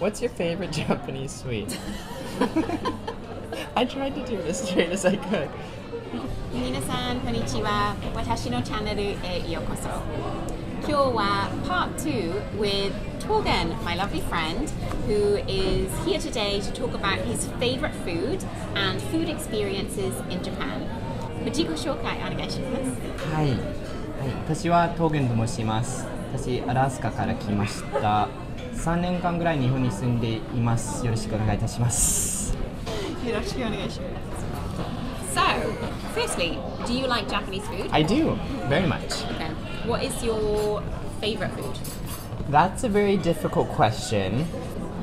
What's your favorite Japanese sweet? I tried to do it as straight as I could. 皆さん、こんにちは。私のチャンネルへようこそ。今日は Part 2 with Torgen, my lovely friend, who is here today to talk about his favorite food and food experiences in Japan. 自己紹介お願いします。はい。はい、私は Torgen と申します。私、アラスカから来ました。3年間ぐらい日本に住んでいます。よろしくお願いいたします。よろしくお願いします So, firstly, do you like Japanese food? I do, very much. Okay. What is your favorite food? That's a very difficult question.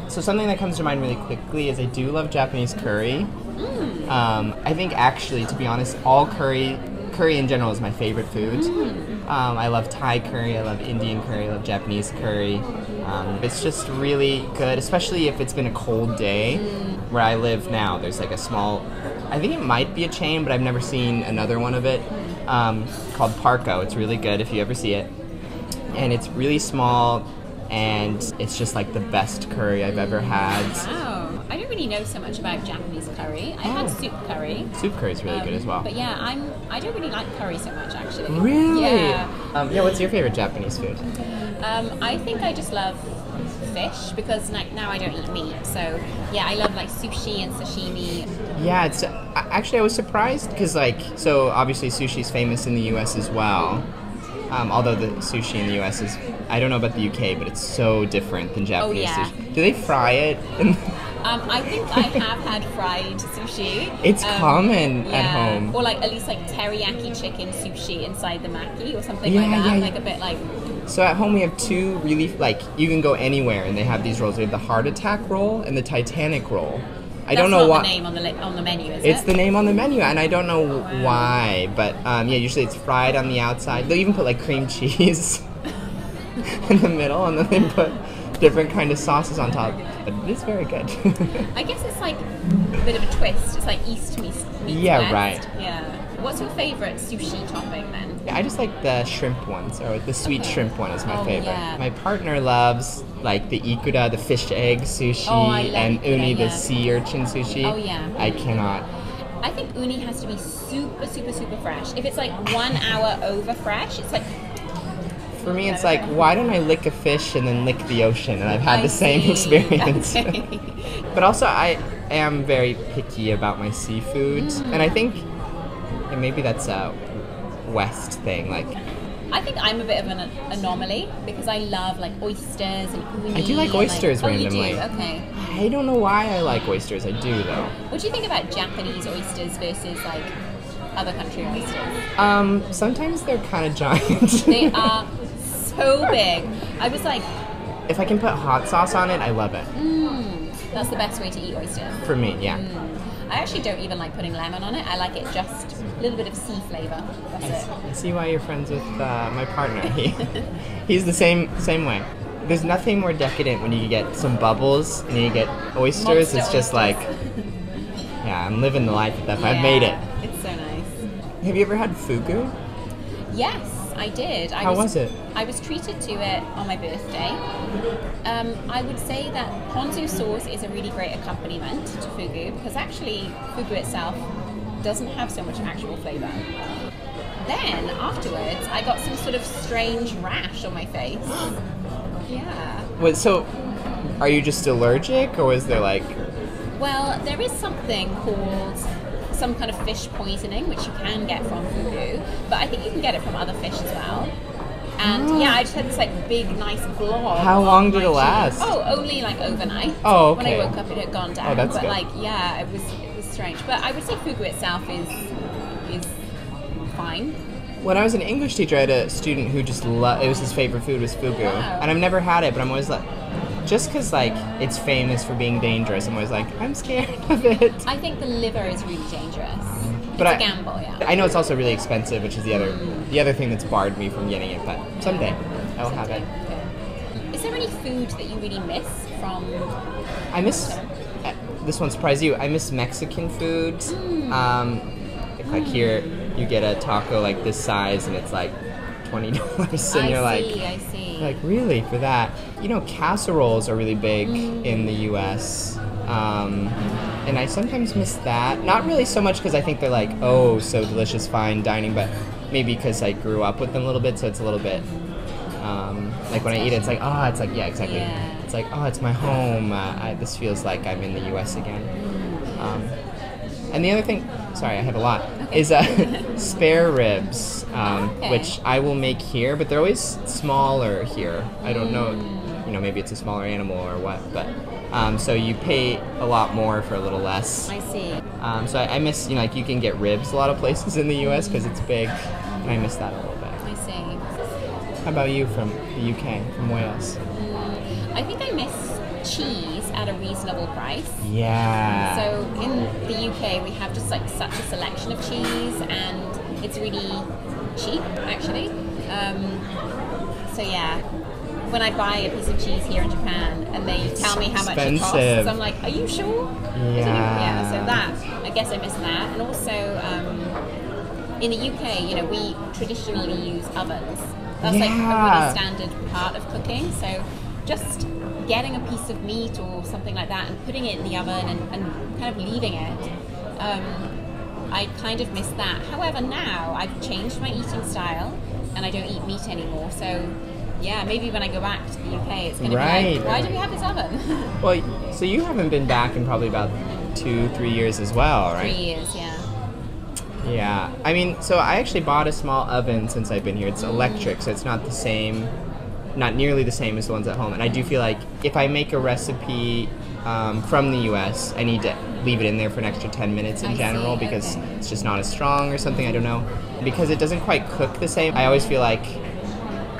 So something that comes to mind really quickly is I do love Japanese curry. Um, I think actually, to be honest, all curry, curry in general is my favorite food. Um, I love Thai curry, I love Indian curry, I love Japanese curry. Um, it's just really good, especially if it's been a cold day. Where I live now, there's like a small, I think it might be a chain, but I've never seen another one of it. Um, called Parco. It's really good if you ever see it and it's really small and it's just like the best curry I've ever had. Wow. I don't really know so much about Japanese curry. I had Oh. soup curry. Soup curry is really good as well. But yeah, I'm I don't really like curry so much actually. Really? Yeah. Um, yeah. What's your favorite Japanese food? Um, I think I just love fish because like, now I don't eat meat. So yeah, I love like sushi and sashimi. Yeah, it's actually I was surprised because like so obviously sushi is famous in the U.S. as well. Um, although the sushi in the U.S. is I don't know about the UK, but it's so different than Japanese yeah. sushi. Do they fry it? Um, I think I have had fried sushi. It's Um, common at home. Or like at least like teriyaki chicken sushi inside the maki or something Yeah, like that. yeah, yeah. Like a bit like So at home we have two really like you can go anywhere and they have these rolls. We have the heart attack roll and the Titanic roll. I that's don't know what the name on the on the menu, is it's it? the name on the menu and I don't know wow. why, but um, yeah, usually it's fried on the outside. They'll even put like cream cheese in the middle and then they put different kind of sauces on top. But it is very good. I guess it's like a bit of a twist. It's like East meets, meets Yeah, West. right. Yeah. What's your favorite sushi topping then? Yeah, I just like the shrimp ones, or the sweet Okay. shrimp one is my Oh, favorite. yeah. My partner loves like the ikura, the fish egg sushi, Oh, and ikura, uni, the yeah. sea urchin sushi. Oh, yeah. I cannot. I think uni has to be super, super, super fresh. If it's like one hour over fresh, it's like For me, it's like, why don't I lick a fish and then lick the ocean? And I've had I the same see. experience. Okay. but also, I am very picky about my seafood, Mm. and I think and maybe that's a West thing. Like, I think I'm a bit of an anomaly because I love like oysters and uni. I do like oysters oh, randomly. You do? Okay. I don't know why I like oysters. I do though. What do you think about Japanese oysters versus like other country oysters? Um, sometimes they're kind of giant. They are so big. I was like, if I can put hot sauce on it, I love it. mm, that's the best way to eat oysters. For me, yeah. Mm. I actually don't even like putting lemon on it. I like it just a little bit of sea flavor. That's it. I see why you're friends with uh, my partner. He, he's the same same way. There's nothing more decadent when you get some bubbles and you get oysters. Monster it's just oysters. like, yeah, I'm living the life of that. I've made it. It's so nice. Have you ever had fugu? Yes, I did. I How was it? I was treated to it on my birthday. Um, I would say that ponzu sauce is a really great accompaniment to fugu because actually fugu itself doesn't have so much actual flavor. Then afterwards, I got some sort of strange rash on my face. Yeah. Wait, so are you just allergic, or is there like? Well, there is something called some kind of fish poisoning, which you can get from fugu, but I think you can get it from other fish as well. And oh. yeah, I just had this like big, nice blob. How long did it last? Oh, only like overnight. Oh, When. I woke up, it had gone down. Oh, that's but good. like, yeah, it was it was strange. But I would say fugu itself is is fine. When I was an English teacher, I had a student who just loved. It was his favorite food was fugu, and I've never had it, but I'm always like, just because like it's famous for being dangerous, I'm always like, I'm scared of it. I think the liver is really dangerous. But it's I- a gamble, yeah. I know it's also really expensive, which is the other the other thing that's barred me from getting it. But someday I'll have it. Is there any food that you really miss from? I miss. uh, This one surprised you. I miss Mexican food. Mm. Um, if, like here, you get a taco like this size, and it's like twenty dollars, and I you're see, like, I see. Like really for that, you know, casseroles are really big in the U.S. Um, and I sometimes miss that. Not really so much because I think they're like, oh, so delicious, fine dining, but maybe because I grew up with them a little bit, so it's a little bit um, like when I eat it, it's like, oh, it's like, yeah, exactly. Yeah. It's like, oh, it's my home. Uh, I, this feels like I'm in the U.S. again. Um, and the other thing, sorry, I have a lot, Okay. is uh, spare ribs, um, Okay. which I will make here, but they're always smaller here. I don't know, you know, maybe it's a smaller animal or what, but um, so you pay a lot more for a little less. I see. Um, so I, I miss, you know, like you can get ribs a lot of places in the U.S. because it's big, and I miss that a little bit. I see. How about you from the UK, from Wales? I think I miss cheese at a reasonable price. Yeah. So in the UK, we have just like such a selection of cheese, and it's really cheap actually. Um, so yeah, when I buy a piece of cheese here in Japan, and they tell me how much it costs. I'm like, "Are you sure?" So, Yeah. yeah. So that I guess I miss that, and also. Um, in the UK, you know, we traditionally use ovens. That's like a really standard part of cooking. So just getting a piece of meat or something like that and putting it in the oven and, and kind of leaving it. Um, I kind of miss that. However, now I've changed my eating style and I don't eat meat anymore. So yeah, maybe when I go back to the UK, it's going to be like, why do we have this oven? Well, so you haven't been back in probably about two, three years as well, right? Three right? years, yeah. Yeah. I mean, so I actually bought a small oven since I've been here. It's electric, so it's not the same, not nearly the same as the ones at home. And I do feel like if I make a recipe um, from the U.S., I need to leave it in there for an extra 10 minutes in I see, general because okay. it's just not as strong or something. I don't know. Because it doesn't quite cook the same. I always feel like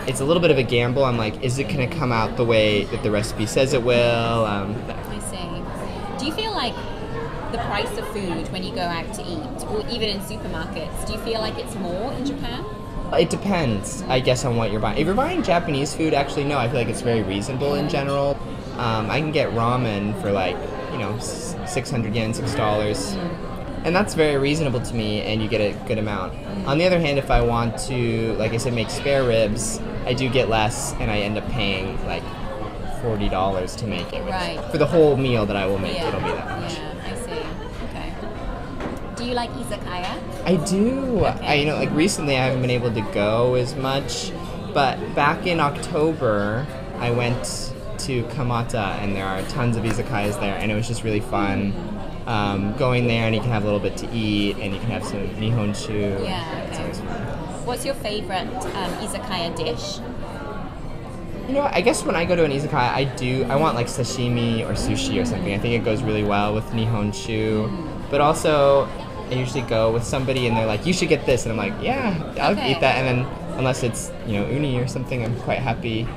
it's a little bit of a gamble. I'm like, is it going to come out the way that the recipe says it will? Um, I see. Do you feel like the price of food when you go out to eat, or even in supermarkets, do you feel like it's more in Japan? It depends, I guess, on what you're buying. If you're buying Japanese food, actually, no, I feel like it's very reasonable in general. Um, I can get ramen for like, you know, 600 yen, $6. And that's very reasonable to me, and you get a good amount. On the other hand, if I want to, like I said, make spare ribs, I do get less, and I end up paying like $40 to make it. Right. For the whole meal that I will make, yeah. it'll be that much. Yeah, you like izakaya? I do. I you know like recently I haven't been able to go as much, but back in October I went to Kamata and there are tons of izakayas there and it was just really fun. Um, going there and you can have a little bit to eat and you can have some nihonshu. Yeah, okay. What's your favorite um, izakaya dish? You know, I guess when I go to an izakaya, I do I want like sashimi or sushi or something. I think it goes really well with nihonshu, but also I usually go with somebody and they're like, "You should get this," and I'm like, "Yeah, I'll Okay. eat that." And then unless it's you know uni or something, I'm quite happy.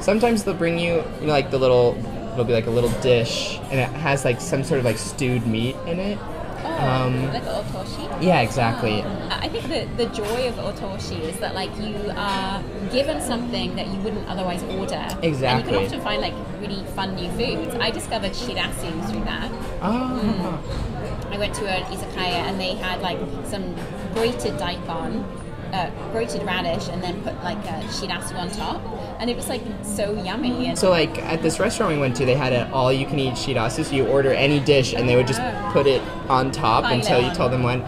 Sometimes they'll bring you, you know, like the little, it'll be like a little dish, and it has like some sort of like stewed meat in it. Oh, Um, like otoshi? Yeah, exactly. Um, I think the, the joy of otoshi is that like you are given something that you wouldn't otherwise order. And you can often find like really fun new foods. I discovered shirasu through that. Oh, I went to an izakaya and they had like some grated daikon, uh, grated radish, and then put like a shirasu on top, and it was like so yummy. And So like at this restaurant we went to, they had an all-you-can-eat shirasu. So you order any dish, and they would just Oh. put it on top Pile until you on. told them when.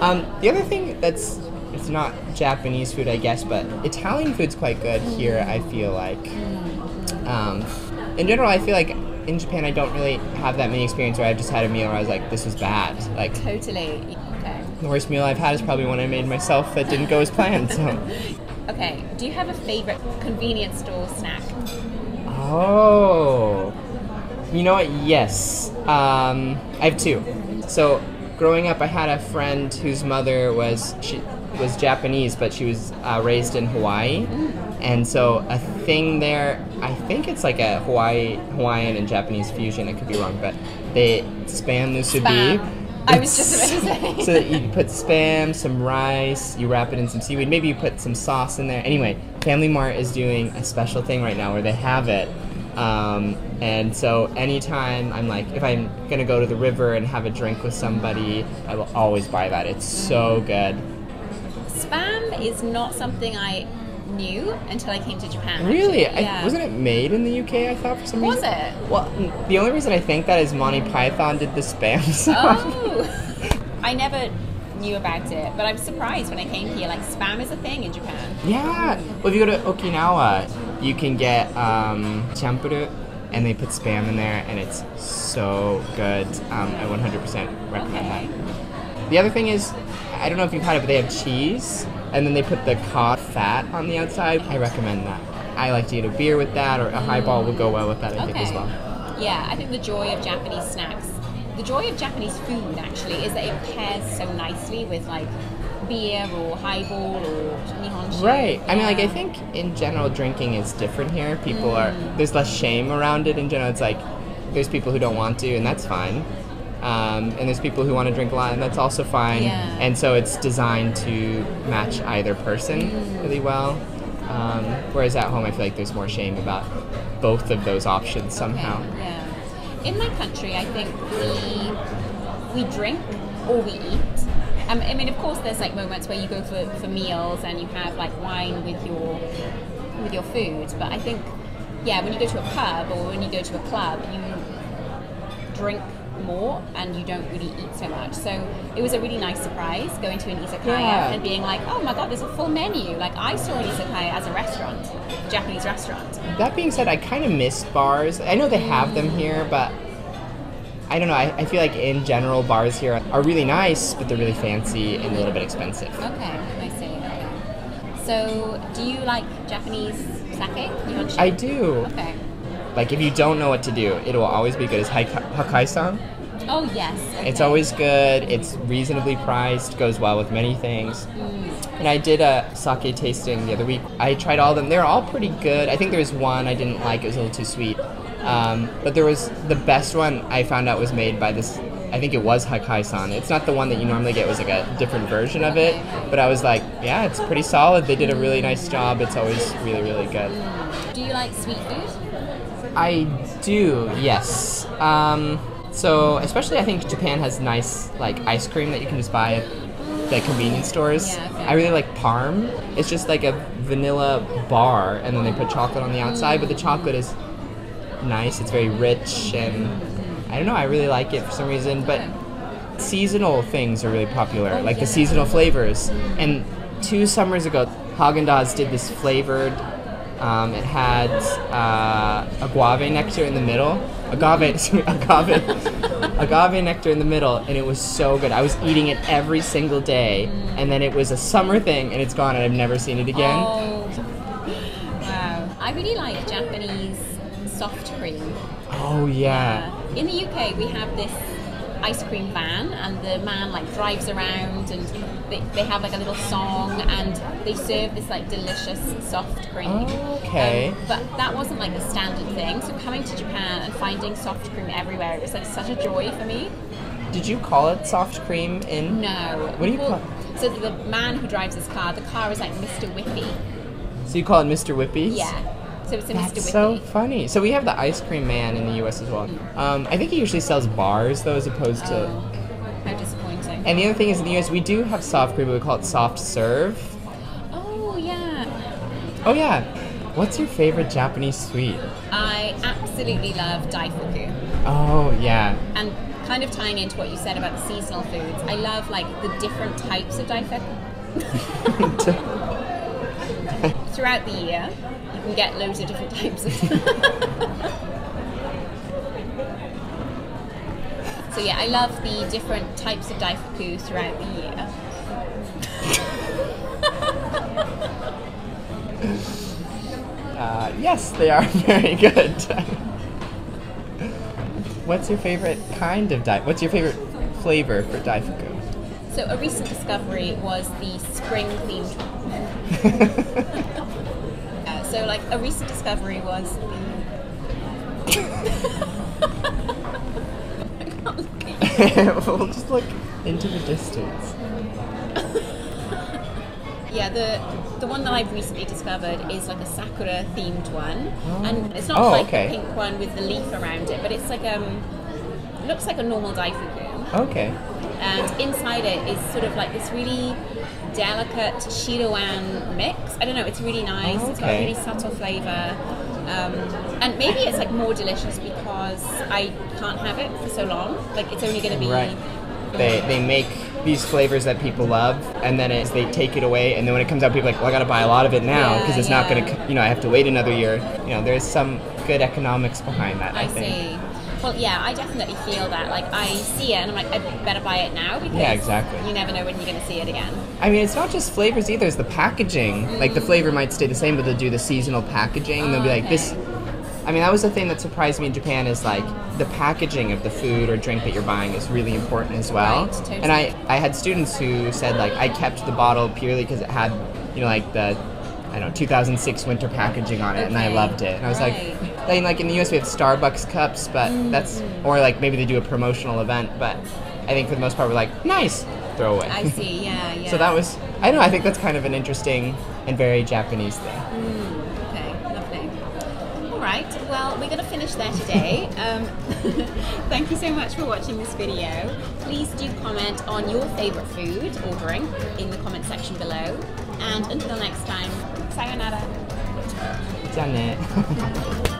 Um, the other thing that's it's not Japanese food, I guess, but Italian food's quite good here. I feel like. Um, in general, I feel like in Japan I don't really have that many experience where I've just had a meal where I was like, this was bad. Like totally. Okay. the worst meal I've had is probably one I made myself that didn't go as planned. So. Okay. Do you have a favorite convenience store snack? Oh. You know what? Yes. Um, I have two. So, growing up, I had a friend whose mother was she was Japanese, but she was uh, raised in Hawaii, and so a thing there. I think it's like a Hawaii Hawaiian and Japanese fusion. I could be wrong, but they spam musubi. Spam. I was just about to say. so that you put spam, some rice, you wrap it in some seaweed. Maybe you put some sauce in there. Anyway, Family Mart is doing a special thing right now where they have it. Um, and so anytime I'm like, if I'm gonna go to the river and have a drink with somebody, I will always buy that. It's so good. Spam is not something I knew until I came to Japan. Really? actually. I, wasn't it made in the UK? I thought for some reason. Was it? Well, the only reason I think that is Monty Python did the spam song. Oh, I never knew about it, but I'm surprised when I came here. Like spam is a thing in Japan. Yeah. Well, if you go to Okinawa, you can get um, champuru, and they put spam in there, and it's so good. Um, I 100% recommend Okay. that. The other thing is, I don't know if you've had it, but they have cheese, and then they put the cod fat on the outside. I recommend that. I like to eat a beer with that, or a highball will go well with that, I think, as well. Yeah, I think the joy of Japanese snacks, the joy of Japanese food actually, is that it pairs so nicely with like beer or highball or nihonshu. Right. I mean, like, I think in general, drinking is different here. People are, mm. there's less shame around it in general. It's like, there's people who don't want to, and that's fine. Um, and there's people who want to drink a lot, and that's also fine. Yeah. And so it's designed to match either person really well. Um, whereas at home, I feel like there's more shame about both of those options somehow. Okay, Yeah. In my country, I think we we drink or we eat. Um, I mean, of course, there's like moments where you go for, for meals and you have like wine with your with your food. But I think, yeah, when you go to a pub or when you go to a club, you drink more and you don't really eat so much. So it was a really nice surprise going to an izakaya Yeah. and being like, oh my god, there's a full menu. Like I saw an izakaya as a restaurant, a Japanese restaurant. That being said, I kind of miss bars. I know they have them here, mm. but I don't know. I, I feel like in general, bars here are really nice, but they're really fancy and a little bit expensive. Okay, I see. Okay. So, do you like Japanese sake? I do. Okay. Like, if you don't know what to do, it will always be good. It's Hakai- Hakkaisan. Oh yes. It's always good. It's reasonably priced. Goes well with many things. Mm. And I did a sake tasting the other week. I tried all of them. They're all pretty good. I think there was one I didn't like. It was a little too sweet. Um, but there was the best one I found out was made by this. I think it was Hakkaisan. It's not the one that you normally get. It was like a different version of it. But I was like, yeah, it's pretty solid. They did a really nice job. It's always really, really good. Do you like sweet food? I do, yes. Um, so especially I think Japan has nice like ice cream that you can just buy at the convenience stores. Yeah, okay. I really like Parm. It's just like a vanilla bar and then they put chocolate on the outside, but the chocolate is nice. It's very rich and I don't know, I really like it for some reason, but seasonal things are really popular, like the seasonal flavors. And two summers ago, Haagen-Dazs did this flavored. Um, it had uh, agave nectar in the middle, agave, excuse me, agave, agave nectar in the middle, and it was so good. I was eating it every single day, and then it was a summer thing, and it's gone, and I've never seen it again. Oh. Wow. I really like Japanese soft cream. Oh yeah. Uh, in the UK, we have this ice cream van, and the man like drives around, and they, they have like a little song, and they serve this like delicious soft cream. Oh, okay. Um, but that wasn't like the standard thing. So coming to Japan and finding soft cream everywhere, it was like such a joy for me. Did you call it soft cream in? No. What do you Well, call- So the man who drives this car, the car is like Mr. Whippy. So you call it Mr. Whippy's? Yeah. So it's a Mr. That's Whippy. so funny. So we have the ice cream man in the U.S. as well. Um, I think he usually sells bars though, as opposed to. Oh, how disappointing. And the other thing is in the U.S. we do have soft cream, but we call it soft serve. oh yeah. Oh yeah. What's your favorite Japanese sweet? I absolutely love daifuku. Oh yeah. And kind of tying into what you said about the seasonal foods, I love like the different types of daifuku. Throughout the year, you can get loads of different types of. so yeah, I love the different types of daifuku throughout the year. uh, yes, they are very good. What's your favorite kind of dai? What's your favorite flavor for daifuku? So a recent discovery was the spring themed. So like a recent discovery was the. I can't look at you. we'll just look into the distance. Yeah, the the one that I've recently discovered is like a sakura themed one, and it's not Oh, like okay. the pink one with the leaf around it, but it's like um, looks like a normal daifuku, Okay. And inside it is sort of like this really delicate shiroan mix. I don't know, it's really nice. Oh, It's got a really subtle flavour. Um, and maybe it's like more delicious because I can't have it for so long. Like it's only going to be Right. They they make these flavors that people love, and then it's, they take it away, and then when it comes out, people are like, well, I got to buy a lot of it now Yeah, because it's not gonna, you know, I have to wait another year. You know, there's some good economics behind that. I, I think. see. Well, yeah, I definitely feel that. Like I see it, and I'm like, I better buy it now because Yeah, exactly. you never know when you're going to see it again. I mean, it's not just flavors either; it's the packaging. Like the mm. flavor might stay the same, but they'll do the seasonal packaging. and they'll be oh, like Okay. this. I mean, that was the thing that surprised me in Japan is like the packaging of the food or drink that you're buying is really important as well. Right, totally. And I, I had students who said like I kept the bottle purely because it had, you know, like the, I don't know, 2006 winter packaging on it, and I loved it. And I was right. like, I mean, like in the U.S. we have Starbucks cups, but that's or like maybe they do a promotional event, but I think for the most part we're like nice, throw away. I see. Yeah, yeah. So that was, I don't know, I think that's kind of an interesting and very Japanese thing. Okay, lovely. All right, well, we're going to finish there today. Um, thank you so much for watching this video. Please do comment on your favorite food or drink in the comment section below. And until next time, sayonara. じゃあね。